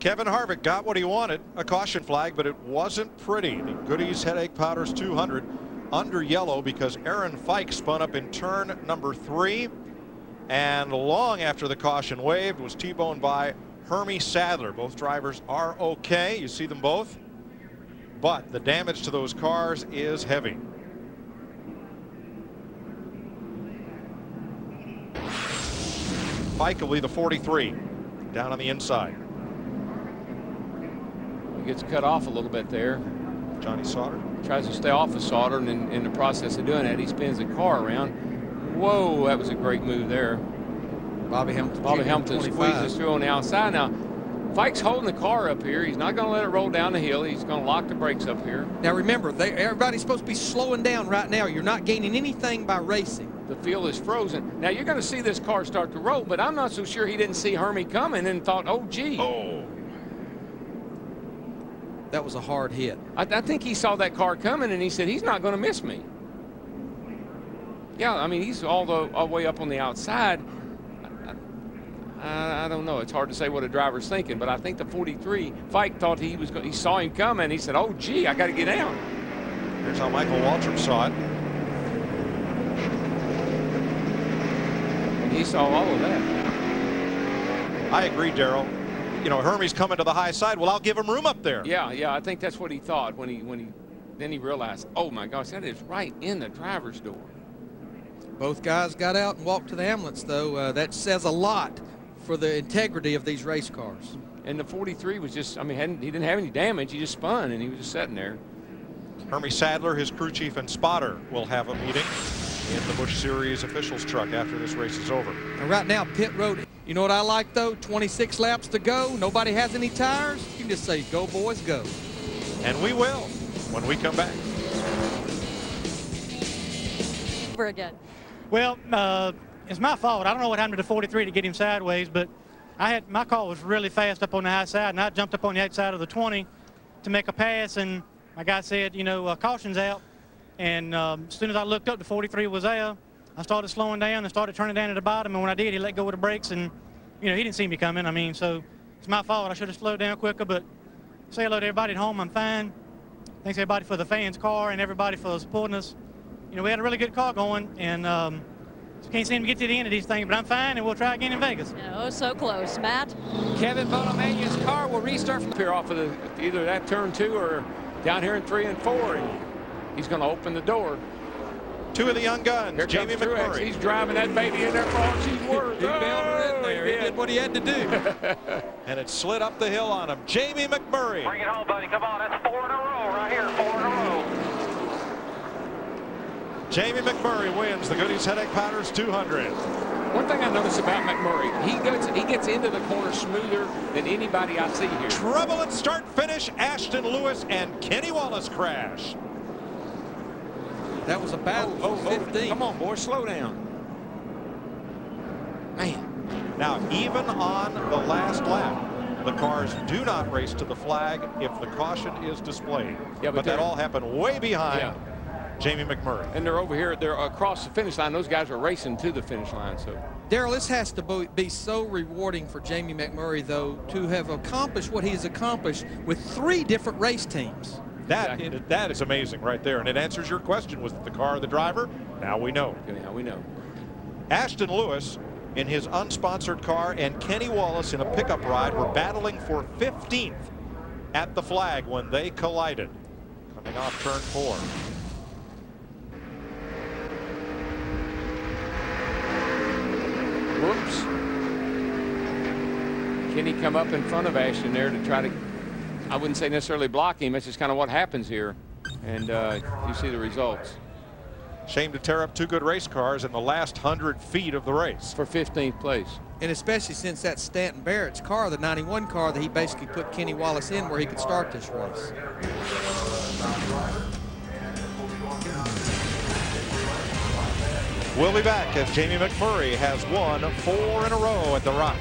Kevin Harvick got what he wanted, a caution flag, but it wasn't pretty. The Goody's Headache Powders 200 under yellow because Aaron Fike spun up in turn number three. And long after the caution waved was T-boned by Hermie Sadler. Both drivers are okay. You see them both. But the damage to those cars is heavy. Fike will lead the 43 down on the inside. He gets cut off a little bit there. Johnny Sauter. Tries to stay off of Sauter, and in, in the process of doing that, he spins the car around. Whoa, that was a great move there. Bobby Hamilton. Bobby Hamilton squeezes through on the outside. Now, Fike's holding the car up here. He's not going to let it roll down the hill. He's going to lock the brakes up here. Now remember, they, everybody's supposed to be slowing down right now. You're not gaining anything by racing. The field is frozen. Now you're going to see this car start to roll, but I'm not so sure he didn't see Hermie coming and thought, oh, gee. Oh. That was a hard hit. I, I think he saw that car coming and he said, he's not going to miss me. Yeah, I mean, he's all the, all the way up on the outside. I, I, don't know. It's hard to say what a driver's thinking, but I think the 43 Fike thought he was. He saw him coming. He said, "Oh, gee, I got to get out." Here's how Michael Waltrip saw it. And he saw all of that. I agree, Darrell. You know, Hermie's coming to the high side. Well, I'll give him room up there. Yeah, yeah. I think that's what he thought when he when he then he realized, oh my gosh, that is right in the driver's door. Both guys got out and walked to the ambulance, though. Uh, that says a lot for the integrity of these race cars. And the 43 was just, I mean, he didn't have any damage. He just spun, and he was just sitting there. Hermie Sadler, his crew chief and spotter, will have a meeting in the Busch Series officials truck after this race is over. And right now, pit road. You know what I like, though? 26 laps to go. Nobody has any tires. You can just say, go, boys, go. And we will when we come back. Over again. Well, uh, it's my fault. I don't know what happened to the 43 to get him sideways, but I had my car was really fast up on the high side, and I jumped up on the outside of the 20 to make a pass, and my guy said, you know, uh, caution's out. And um, as soon as I looked up, the 43 was there. I started slowing down and started turning down at the bottom, and when I did, he let go of the brakes, and you know, he didn't see me coming. I mean, so it's my fault. I should have slowed down quicker, but say hello to everybody at home. I'm fine. Thanks everybody for the fans' car and everybody for supporting us. You know, we had a really good car going, and um, can't seem to get to the end of these things, but I'm fine, and we'll try again in Vegas. Oh, so close. Matt? Kevin Bonamania's car will restart from here off of the, either that turn two or down here in three and four. And he's going to open the door. Two of the young guns, here Jamie McMurray. He's driving that baby in there for all she's worth. he oh, in there. He, he did what he had to do. and it slid up the hill on him. Jamie McMurray. Bring it home, buddy. Come on. That's four in a row right here. Four in a row. Jamie McMurray wins the Goody's Headache Powders 200. One thing I notice about McMurray, he gets he gets into the corner smoother than anybody I see here. Trouble at start finish. Ashton Lewis and Kenny Wallace crash. That was a battle. Oh, oh, 15. Oh, come on, boy, slow down. Man. Now, even on the last lap, the cars do not race to the flag if the caution is displayed. Yeah, but, but that all happened way behind. Yeah. Jamie McMurray. And they're over here, they're across the finish line. Those guys are racing to the finish line. So, Darrell, this has to be so rewarding for Jamie McMurray, though, to have accomplished what he has accomplished with three different race teams. That, exactly. that is amazing right there. And it answers your question. Was it the car or the driver? Now we know. Now we know. Ashton Lewis in his unsponsored car and Kenny Wallace in a pickup ride were battling for 15th at the flag when they collided. Coming off turn four. Whoops. Kenny come up in front of Ashton there to try to, I wouldn't say necessarily block him. That's just kind of what happens here. And uh, you see the results. Shame to tear up two good race cars in the last 100 feet of the race. For 15th place. And especially since that Stanton Barrett's car, the 91 car that he basically put Kenny Wallace in where he could start this race. We'll be back as Jamie McMurray has won four in a row at the Rock.